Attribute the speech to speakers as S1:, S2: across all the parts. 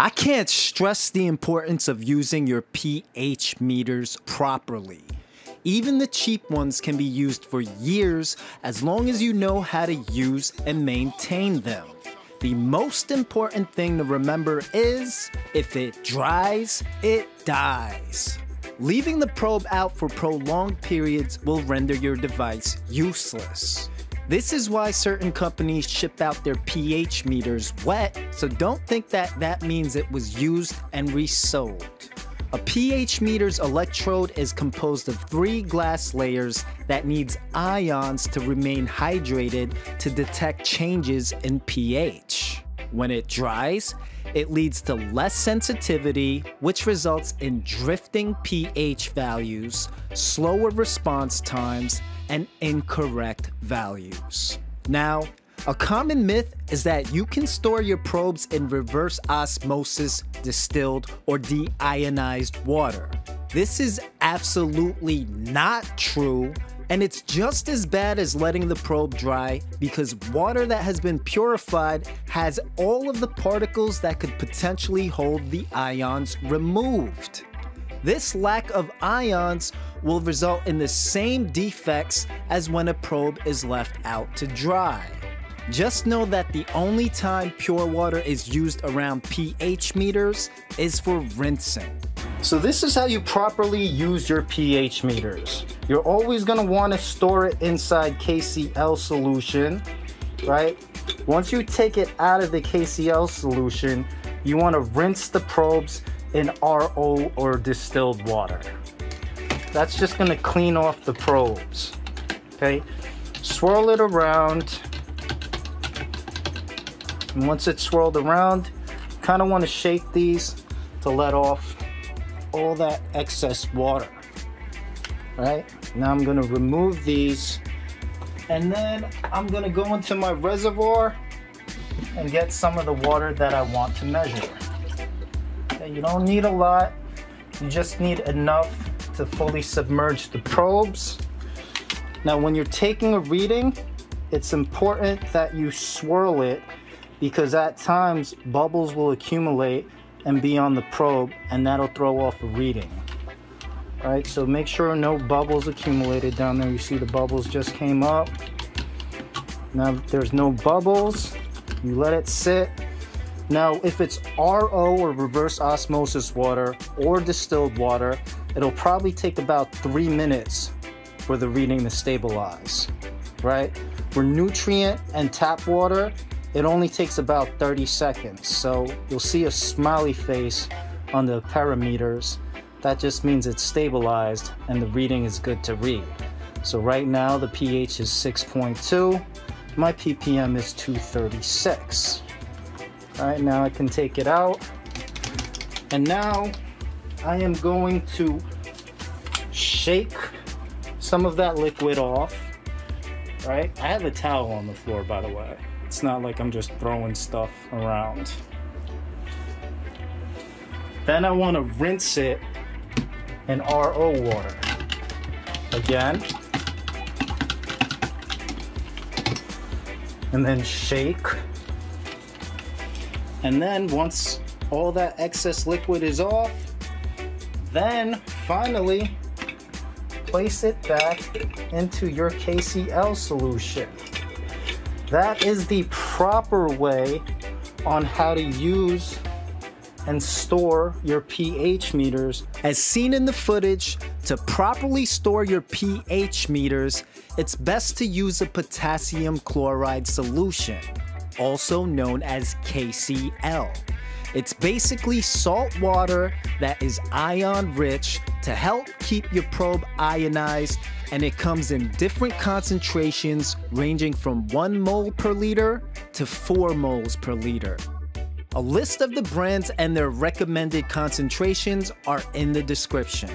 S1: I can't stress the importance of using your pH meters properly. Even the cheap ones can be used for years as long as you know how to use and maintain them. The most important thing to remember is if it dries, it dies. Leaving the probe out for prolonged periods will render your device useless. This is why certain companies ship out their pH meters wet, so don't think that that means it was used and resold. A pH meter's electrode is composed of three glass layers that needs ions to remain hydrated to detect changes in pH. When it dries, it leads to less sensitivity, which results in drifting pH values, slower response times, and incorrect values. Now, a common myth is that you can store your probes in reverse osmosis distilled or deionized water. This is absolutely not true, and it's just as bad as letting the probe dry because water that has been purified has all of the particles that could potentially hold the ions removed. This lack of ions will result in the same defects as when a probe is left out to dry. Just know that the only time pure water is used around pH meters is for rinsing. So this is how you properly use your pH meters. You're always gonna wanna store it inside KCl solution, right? Once you take it out of the KCl solution, you wanna rinse the probes in RO or distilled water. That's just gonna clean off the probes, okay? Swirl it around. And once it's swirled around, kind of want to shake these to let off all that excess water. All right, now I'm gonna remove these and then I'm gonna go into my reservoir and get some of the water that I want to measure. You don't need a lot, you just need enough to fully submerge the probes. Now when you're taking a reading, it's important that you swirl it because at times bubbles will accumulate and be on the probe and that'll throw off a reading. All right, so make sure no bubbles accumulated down there. You see the bubbles just came up. Now there's no bubbles, you let it sit. Now if it's RO or reverse osmosis water or distilled water, it'll probably take about three minutes for the reading to stabilize, right? For nutrient and tap water, it only takes about 30 seconds. So you'll see a smiley face on the parameters. That just means it's stabilized and the reading is good to read. So right now the pH is 6.2. My ppm is 236. All right, now I can take it out. And now I am going to shake some of that liquid off. Right? I have a towel on the floor, by the way. It's not like I'm just throwing stuff around. Then I want to rinse it in RO water. Again. And then shake. And then once all that excess liquid is off, then finally place it back into your KCl solution. That is the proper way on how to use and store your pH meters. As seen in the footage, to properly store your pH meters, it's best to use a potassium chloride solution, also known as KCl. It's basically salt water that is ion rich to help keep your probe ionized, and it comes in different concentrations ranging from 1 mole per liter to 4 moles per liter. A list of the brands and their recommended concentrations are in the description.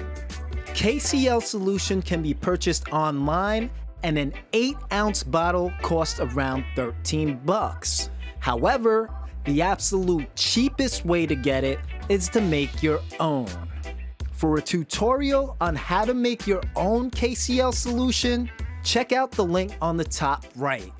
S1: KCl solution can be purchased online and an 8 ounce bottle costs around 13 bucks. However, the absolute cheapest way to get it is to make your own. For a tutorial on how to make your own KCl solution, check out the link on the top right.